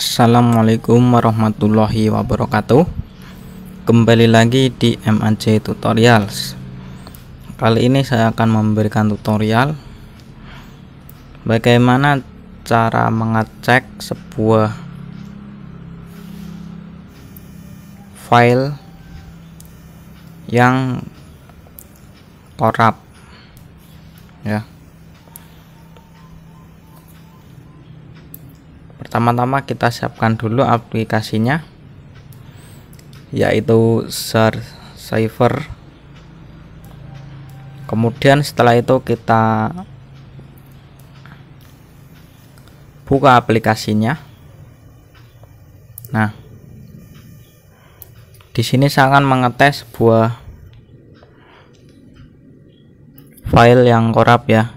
Assalamualaikum warahmatullahi wabarakatuh. Kembali lagi di MAJ Tutorials. Kali ini saya akan memberikan tutorial Bagaimana cara mengecek sebuah file yang korup ya pertama-tama kita siapkan dulu aplikasinya yaitu share saver kemudian setelah itu kita buka aplikasinya. Nah di sini saya akan mengetes sebuah file yang korup ya.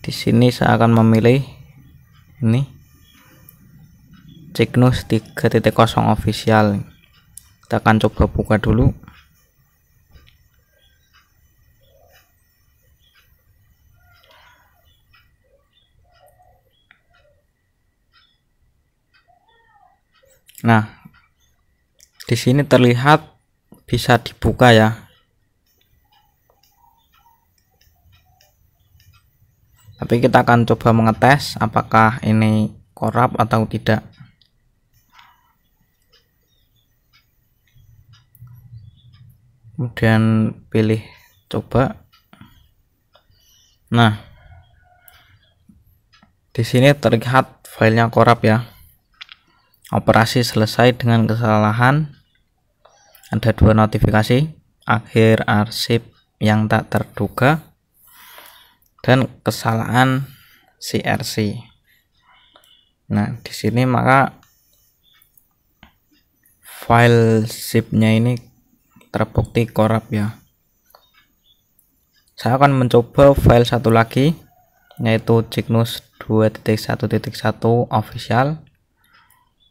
Di sini saya akan memilih ini. Cygnus 3.0 official. Kita akan coba buka dulu. Nah di sini terlihat bisa dibuka ya tapi kita akan coba mengetes apakah ini korup atau tidak. Kemudian pilih coba. Nah di sini terlihat filenya korup ya. Operasi selesai dengan kesalahan. Ada dua notifikasi akhir arsip yang tak terduga dan kesalahan CRC. Nah, di sini maka file zipnya ini terbukti korup ya. Saya akan mencoba file satu lagi yaitu Cygnus 2.1.1 official.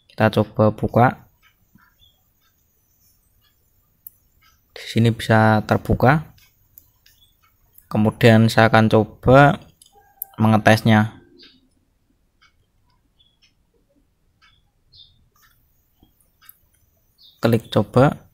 Kita coba buka. Di sini bisa terbuka kemudian saya akan coba mengetesnya. Klik coba.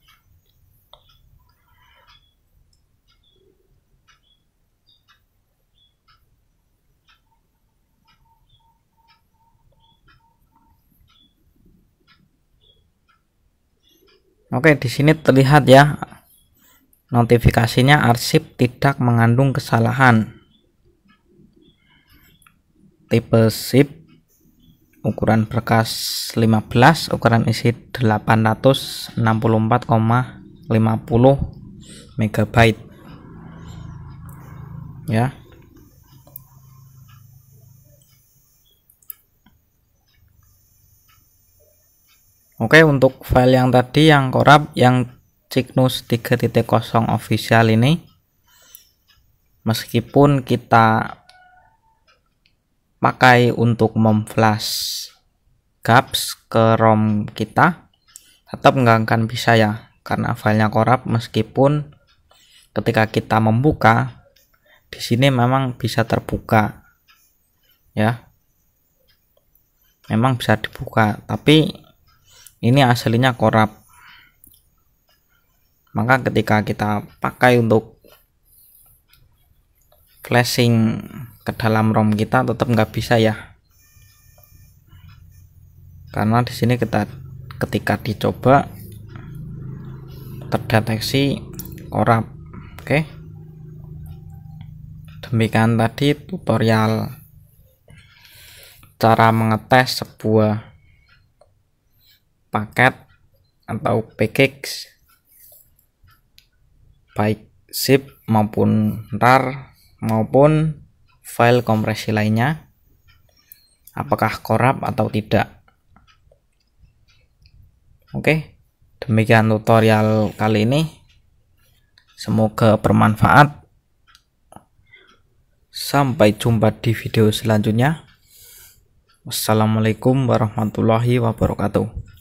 Oke, di sini terlihat ya Notifikasinya arsip tidak mengandung kesalahan. Tipe zip ukuran berkas 15, ukuran isi 864,50 MB. Ya. Oke, untuk file yang tadi yang korup yang Cygnus 3.0 official ini. Meskipun kita pakai untuk memflash gaps ke ROM kita tetap nggak akan bisa ya karena filenya korup. Meskipun ketika kita membuka di sini memang bisa terbuka ya. Memang bisa dibuka tapi ini aslinya korup maka ketika kita pakai untuk flashing ke dalam ROM kita tetap nggak bisa ya. Karena di sini kita ketika dicoba terdeteksi korup oke. Demikian tadi tutorial cara mengetes sebuah paket atau package baik zip maupun rar maupun file kompresi lainnya. Apakah korup atau tidak? Oke demikian tutorial kali ini. Semoga bermanfaat. Sampai jumpa di video selanjutnya. Wassalamualaikum warahmatullahi wabarakatuh